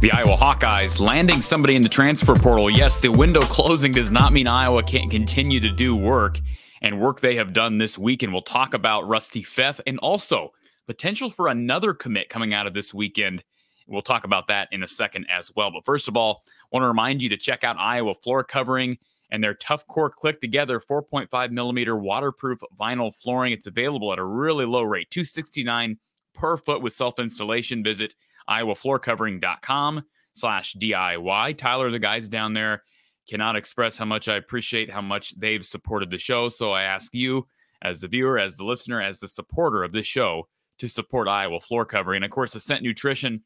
The Iowa Hawkeyes landing somebody in the transfer portal. Yes, the window closing does not mean Iowa can't continue to do work and work they have done this week. And we'll talk about Rusty Feth and also potential for another commit coming out of this weekend. We'll talk about that in a second as well. But first of all, want to remind you to check out Iowa floor covering and their tough core click together 4.5 millimeter waterproof vinyl flooring. It's available at a really low rate, 269 per foot with self installation. Visit iowafloorcovering.com slash DIY. Tyler, the guys down there, cannot express how much I appreciate how much they've supported the show. So I ask you, as the viewer, as the listener, as the supporter of this show, to support Iowa floor covering. And of course, Ascent Nutrition,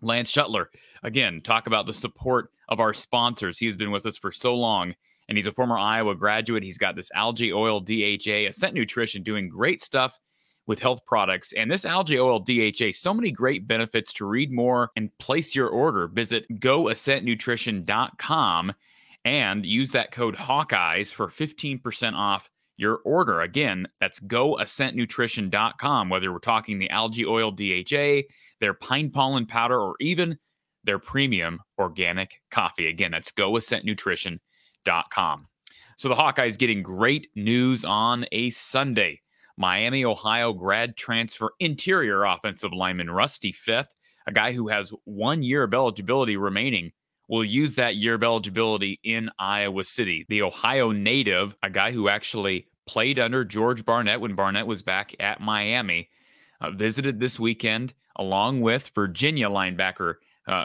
Lance Shuttler. Again, talk about the support of our sponsors. He has been with us for so long, and he's a former Iowa graduate. He's got this algae oil DHA, Ascent Nutrition, doing great stuff with health products. And this algae oil DHA, so many great benefits to read more and place your order. Visit goascentnutrition.com and use that code Hawkeyes for 15% off your order. Again, that's goascentnutrition.com, whether we're talking the algae oil DHA, their pine pollen powder, or even their premium organic coffee. Again, that's goascentnutrition.com. So the Hawkeyes getting great news on a Sunday. Miami, Ohio grad transfer interior offensive lineman Rusty Feth, a guy who has one year of eligibility remaining, will use that year of eligibility in Iowa City. The Ohio native, a guy who actually played under George Barnett when Barnett was back at Miami, uh, visited this weekend along with Virginia linebacker, uh,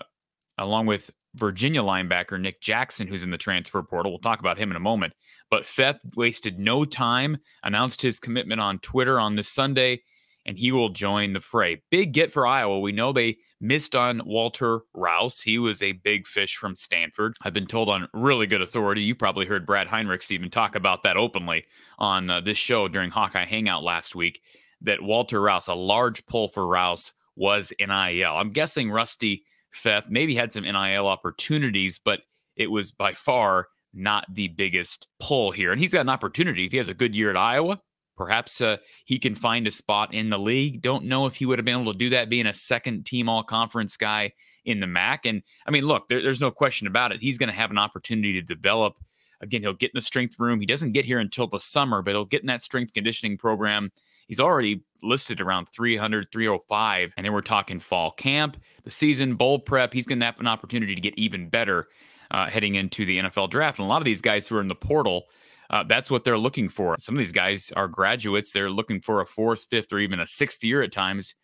along with Virginia linebacker Nick Jackson, who's in the transfer portal. We'll talk about him in a moment. But Feth wasted no time, announced his commitment on Twitter on this Sunday, and he will join the fray. Big get for Iowa. We know they missed on Walter Rouse. He was a big fish from Stanford. I've been told on really good authority. You probably heard Brad Heinrichs even talk about that openly on uh, this show during Hawkeye Hangout last week. That Walter Rouse, a large pull for Rouse, was NIL. I'm guessing Rusty Feth maybe had some NIL opportunities, but it was by far not the biggest pull here. And he's got an opportunity. If he has a good year at Iowa, perhaps uh, he can find a spot in the league. Don't know if he would have been able to do that being a second team all conference guy in the MAC. And I mean, look, there, there's no question about it. He's going to have an opportunity to develop. Again, he'll get in the strength room. He doesn't get here until the summer, but he'll get in that strength conditioning program He's already listed around 300, 305. And then we're talking fall camp, the season, bowl prep. He's going to have an opportunity to get even better uh, heading into the NFL draft. And a lot of these guys who are in the portal, uh, that's what they're looking for. Some of these guys are graduates. They're looking for a fourth, fifth, or even a sixth year at times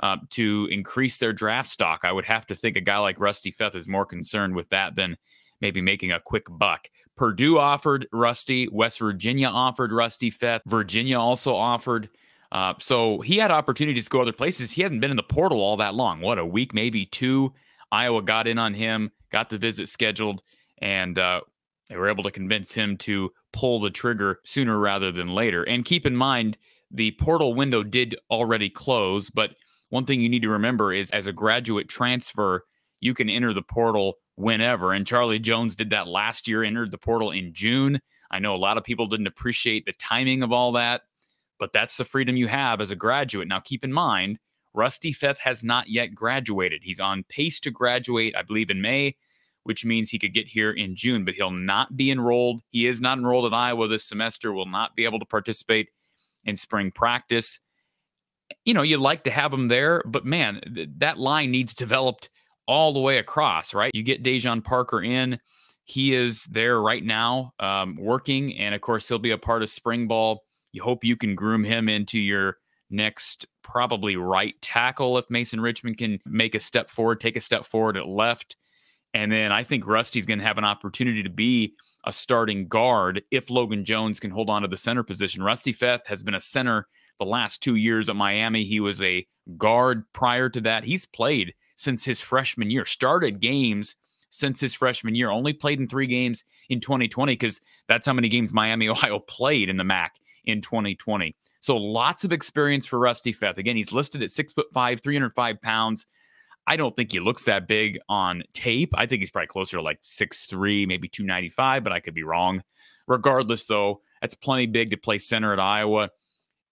uh, to increase their draft stock. I would have to think a guy like Rusty Feth is more concerned with that than maybe making a quick buck. Purdue offered Rusty, West Virginia offered Rusty Feth, Virginia also offered. Uh, so he had opportunities to go other places. He hasn't been in the portal all that long. What a week, maybe two. Iowa got in on him, got the visit scheduled, and uh, they were able to convince him to pull the trigger sooner rather than later. And keep in mind, the portal window did already close. But one thing you need to remember is, as a graduate transfer, you can enter the portal whenever. And Charlie Jones did that last year, entered the portal in June. I know a lot of people didn't appreciate the timing of all that but that's the freedom you have as a graduate. Now, keep in mind, Rusty Feth has not yet graduated. He's on pace to graduate, I believe, in May, which means he could get here in June, but he'll not be enrolled. He is not enrolled at Iowa this semester, will not be able to participate in spring practice. You know, you'd like to have him there, but man, th- that line needs developed all the way across, right? You get Daijon Parker in. He is there right now um, working, and of course, he'll be a part of spring ball you hope you can groom him into your next probably right tackle if Mason Richmond can make a step forward, take a step forward at left. And then I think Rusty's going to have an opportunity to be a starting guard if Logan Jones can hold on to the center position. Rusty Feth has been a center the last two years at Miami. He was a guard prior to that. He's played since his freshman year, started games since his freshman year, only played in three games in 2020 because that's how many games Miami, Ohio played in the MAC in 2020. So lots of experience for Rusty Feth. Again, he's listed at six foot five, 305 pounds. I don't think he looks that big on tape. I think he's probably closer to like six three, maybe 295, but I could be wrong. Regardless, though, that's plenty big to play center at Iowa.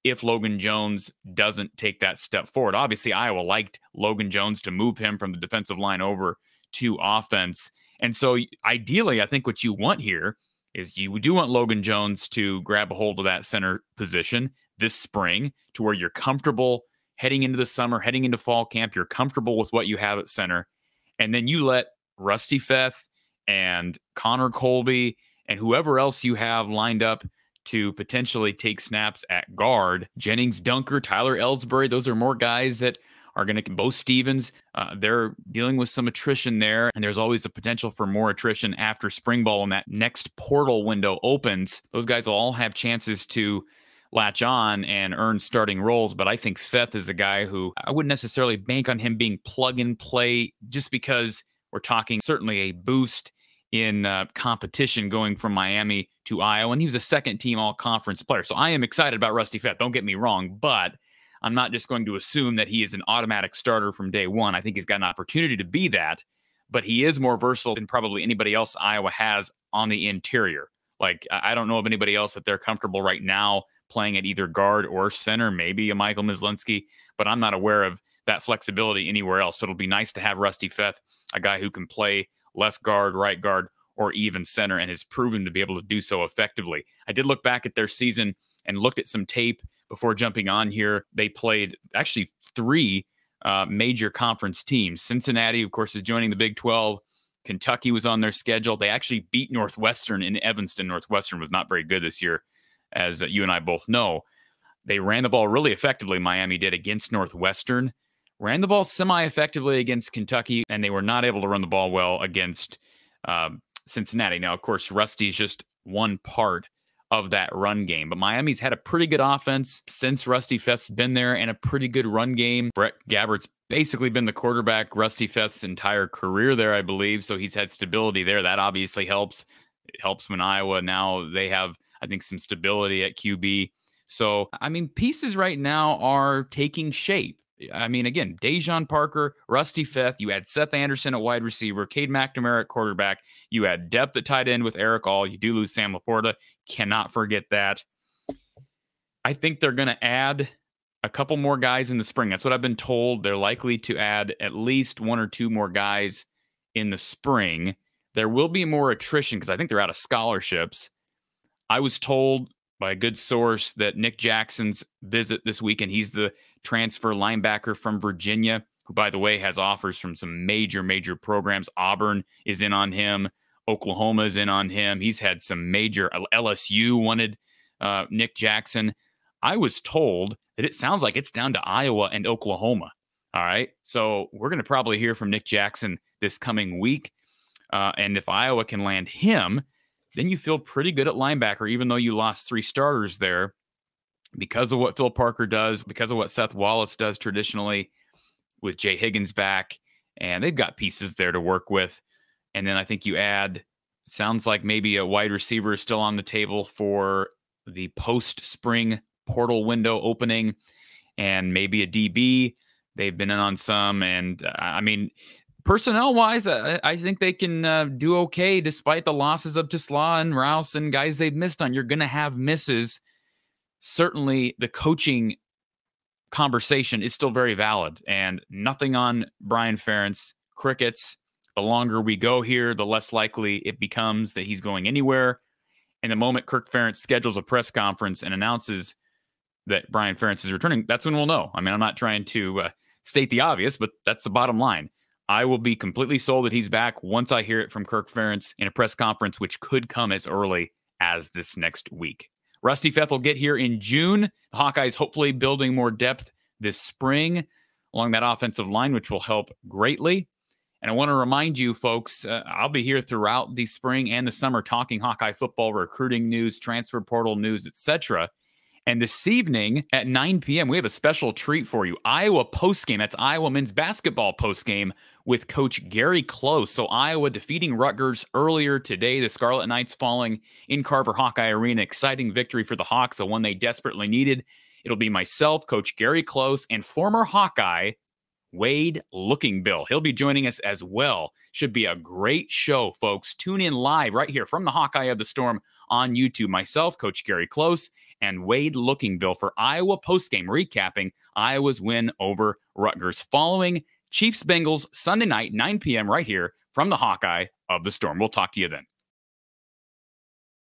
if Logan Jones doesn't take that step forward. Obviously, Iowa liked Logan Jones to move him from the defensive line over to offense. And so, ideally, I think what you want here is you do want Logan Jones to grab a hold of that center position this spring to where you're comfortable heading into the summer, heading into fall camp. You're comfortable with what you have at center. And then you let Rusty Feth and Connor Colby and whoever else you have lined up to potentially take snaps at guard. Jennings Dunker, Tyler Elsbury, those are more guys that are going to, Beau Stephens, uh, they're dealing with some attrition there. And there's always a potential for more attrition after spring ball when that next portal window opens. Those guys will all have chances to latch on and earn starting roles. But I think Feth is a guy who I wouldn't necessarily bank on him being plug and play just because we're talking certainly a boost in uh, competition going from Miami to Iowa. And he was a second team all conference player. So I am excited about Rusty Feth. Don't get me wrong, but I'm not just going to assume that he is an automatic starter from day one. I think he's got an opportunity to be that, but he is more versatile than probably anybody else Iowa has on the interior. Like, I don't know of anybody else that they're comfortable right now playing at either guard or center, maybe a Michael Myslinski, but I'm not aware of that flexibility anywhere else. So it'll be nice to have Rusty Feth, a guy who can play left guard, right guard, or even center, and has proven to be able to do so effectively. I did look back at their season and looked at some tape before jumping on here. They played actually three uh, major conference teams. Cincinnati, of course, is joining the Big 12. Kentucky was on their schedule. They actually beat Northwestern in Evanston. Northwestern was not very good this year, as you and I both know. They ran the ball really effectively, Miami did against Northwestern ran the ball semi effectively against Kentucky, and they were not able to run the ball well against uh, Cincinnati. Now, of course, Rusty is just one part of that run game, but Miami's had a pretty good offense since Rusty Feth's been there and a pretty good run game. Brett Gabbert's basically been the quarterback Rusty Feth's entire career there, I believe. So he's had stability there. That obviously helps. It helps when Iowa now they have, I think, some stability at QB. So, I mean, pieces right now are taking shape. I mean, again, Daijon Parker, Rusty Feth. You had Seth Anderson at wide receiver, Cade McNamara at quarterback. You had depth at tight end with Erick All. You do lose Sam LaPorta. Cannot forget that. I think they're going to add a couple more guys in the spring. That's what I've been told. They're likely to add at least one or two more guys in the spring. There will be more attrition because I think they're out of scholarships. I was told by a good source that Nick Jackson's visit this weekend, he's the transfer linebacker from Virginia, who, by the way, has offers from some major, major programs. Auburn is in on him. Oklahoma is in on him. He's had some major LSU wanted uh, Nick Jackson. I was told that it sounds like it's down to Iowa and Oklahoma. All right. So we're going to probably hear from Nick Jackson this coming week. Uh, and if Iowa can land him, then you feel pretty good at linebacker, even though you lost three starters there because of what Phil Parker does, because of what Seth Wallace does traditionally with Jay Higgins back. And they've got pieces there to work with. And then I think you add, sounds like maybe a wide receiver is still on the table for the post spring portal window opening and maybe a DB. They've been in on some. And uh, I mean, personnel wise, I, I, think they can uh, do okay despite the losses of TeSlaa and Rouse and guys they've missed on. You're going to have misses. Certainly, the coaching conversation is still very valid, and nothing on Brian Ferentz. Crickets. The longer we go here, the less likely it becomes that he's going anywhere. And the moment Kirk Ferentz schedules a press conference and announces that Brian Ferentz is returning, that's when we'll know. I mean, I'm not trying to uh, state the obvious, but that's the bottom line. I will be completely sold that he's back once I hear it from Kirk Ferentz in a press conference, which could come as early as this next week. Rusty Feth will get here in June. The Hawkeyes hopefully building more depth this spring along that offensive line, which will help greatly. And I want to remind you, folks, uh, I'll be here throughout the spring and the summer talking Hawkeye football, recruiting news, transfer portal news, etc. And this evening at 9 p.m., we have a special treat for you. Iowa postgame. That's Iowa men's basketball postgame with Coach Gary Close. So Iowa defeating Rutgers earlier today. The Scarlet Knights falling in Carver Hawkeye Arena. Exciting victory for the Hawks, the one they desperately needed. It'll be myself, Coach Gary Close, and former Hawkeye Wade Lookingbill. He'll be joining us as well. Should be a great show, folks. Tune in live right here from the Hawkeye of the Storm on YouTube. Myself, Coach Gary Close, and Wade Lookingbill for Iowa postgame recapping Iowa's win over Rutgers following Chiefs Bengals Sunday night, 9 p.m. right here from the Hawkeye of the Storm. We'll talk to you then.